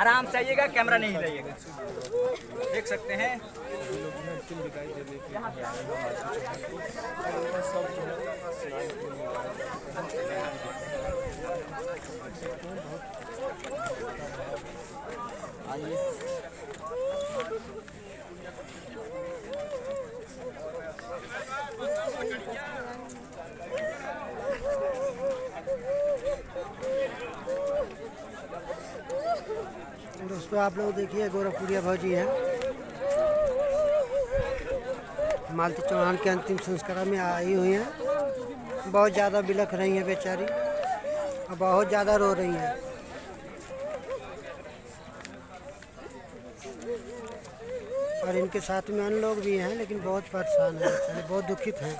आराम से आइएगा कैमरा नहीं हिलाइएगा। देख सकते हैं। दोस्तों, आप लोग देखिए, गोरखपुरिया भौजी है। मालती चौहान के अंतिम संस्कार में आई हुई हैं। बहुत ज़्यादा बिलख रही हैं बेचारी, और बहुत ज़्यादा रो रही हैं। और इनके साथ में अन्य लोग भी हैं, लेकिन बहुत परेशान हैं बहुत दुखित हैं।